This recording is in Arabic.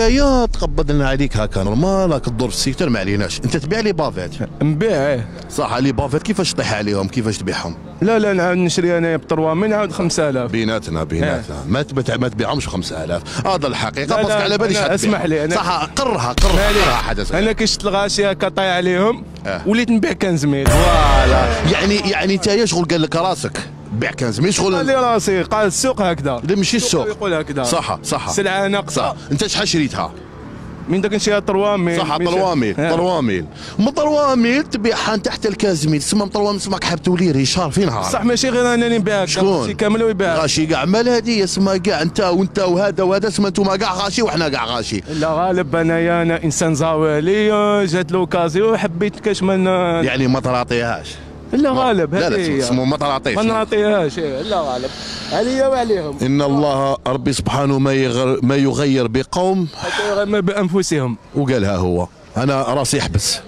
هكايا تقبضنا عليك هكا normal راك في ال secteur ما عليناش. انت تبيع les bavettes. نبيع إيه. صح les bavettes كيفاش تطيح عليهم؟ كيفاش تبيعهم؟ لا لا نعاود نشري أنا ب 3000 نعاود 5000 بيناتنا بيناتنا. ما تبت ما تبيعهمش ب 5000 هذا الحقيقة parce que لا، على باليش. اسمح لي، أنا- صح قرها قرها قرها زي أنا كي شفت الغاشي هكا طايح عليهم آه. وليت نبيع 15000 voilà. يعني يعني انت شغل قال لك راسك. بيع 15 قال شغل لي راسي قال السوق هكذا. لا ماشي السوق يقول هكذا. صح صح. سلعة ناقصة. صح. انت شحال شريتها من داك نشريها 3000 صح من- طرواميل آه. طرواميل. من طرواميل تبيعها تحت الكازميل. تسمى طرواميل تسمى حاب تولي ريشار فين نهار صح ماشي غير انني نبيع شكون؟ غاشي كامل ويبيع غاشي كاع مال هادي؟ اسمها كاع انت وانت وهذا وهذا اسمها انتوما كاع غاشي وحنا كاع غاشي. لا غالب انايا أنا إنسان زاويلي جات لوكازيو حبيت كاش من يعني ما تراطيهاش لا غالب. لا لا. اسمه ما تراطيش ما نعطيهاش إيه، لا غالب. عليا وعليهم. إن الله. ربي سبحانه ما يغير ما يغير بقوم حتى يغير بأنفسهم. وقالها هو. أنا راسي يحبس.